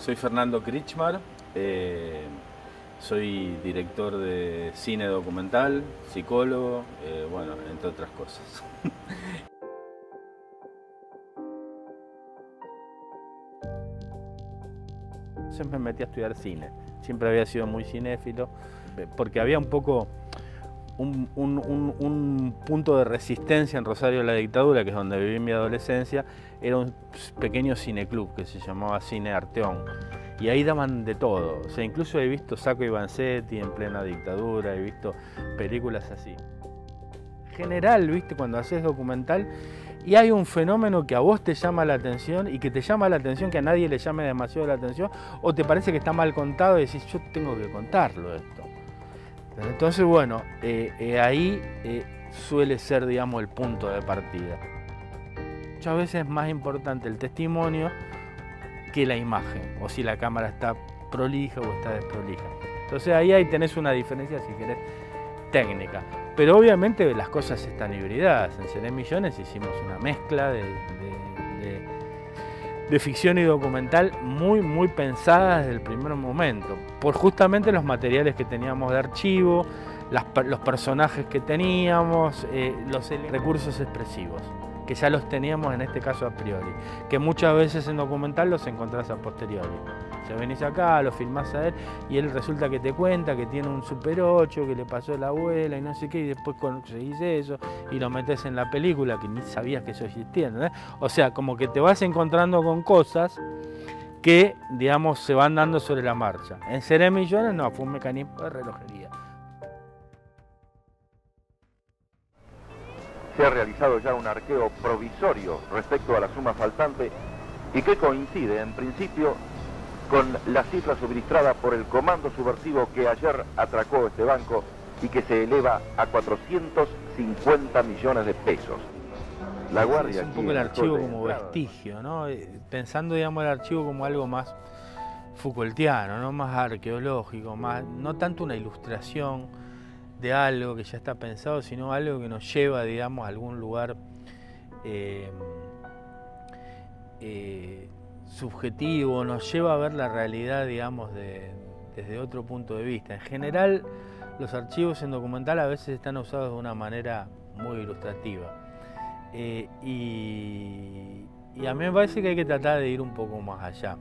Soy Fernando Krichmar, eh, soy director de cine documental, psicólogo, eh, bueno, entre otras cosas. Siempre me metí a estudiar cine, siempre había sido muy cinéfilo, eh, porque había un poco un, un- un punto de resistencia en Rosario a la dictadura, que es donde viví mi adolescencia, era un pequeño cineclub que se llamaba Cine Arteón. Y ahí daban de todo. O sea, incluso he visto Saco y Vanzetti en plena dictadura, he visto películas así. En general, viste, cuando haces documental y hay un fenómeno que a vos te llama la atención y que te llama la atención que a nadie le llame demasiado la atención, o te parece que está mal contado y decís, yo tengo que contarlo esto. Entonces, bueno, eh, eh, ahí eh, suele ser, digamos, el punto de partida. Muchas veces es más importante el testimonio que la imagen, o si la cámara está prolija o está desprolija. Entonces ahí, ahí tenés una diferencia, si querés, técnica. Pero obviamente las cosas están hibridadas. En Seré Millones hicimos una mezcla de, de ficción y documental muy, muy pensada desde el primer momento, por justamente los materiales que teníamos de archivo, los personajes que teníamos, eh, los recursos expresivos, que ya los teníamos en este caso a priori, que muchas veces en documental los encontrás a posteriori. O sea, venís acá, lo filmás a él y él resulta que te cuenta que tiene un Super 8, que le pasó la abuela y no sé qué, y después conseguís eso y lo metes en la película que ni sabías que eso existía. O sea, como que te vas encontrando con cosas que, digamos, se van dando sobre la marcha. En Seré Millones no, fue un mecanismo de relojería. Se ha realizado ya un arqueo provisorio respecto a la suma faltante y que coincide en principio con la cifra suministrada por el comando subversivo que ayer atracó este banco y que se eleva a 450 millones de pesos. La Guardia Es un poco el archivo como vestigio, ¿no? Eh, Pensando, digamos, el archivo como algo más Foucaultiano, ¿no? Más arqueológico, más, no tanto una ilustración de algo que ya está pensado, sino algo que nos lleva, digamos, a algún lugar eh, eh, subjetivo, nos lleva a ver la realidad, digamos, de- desde otro punto de vista. En general, los archivos en documental a veces están usados de una manera muy ilustrativa. Eh, y, y a mí me parece que hay que tratar de ir un poco más allá.